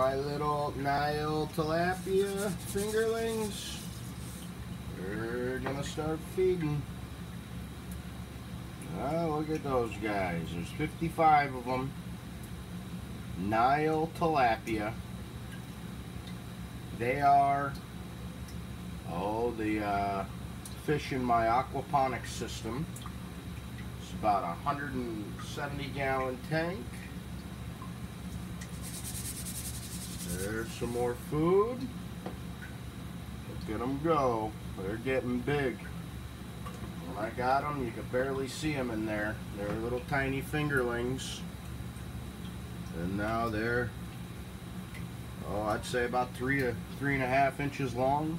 my little Nile tilapia fingerlings. We're gonna start feeding. Oh, look at those guys. There's 55 of them. Nile tilapia. They are, oh, the uh, fish in my aquaponics system. It's about a 170 gallon tank. There's some more food. Look at them go. They're getting big. When I got them, you could barely see them in there. They're little tiny fingerlings. And now they're, oh, I'd say about three three and a half inches long.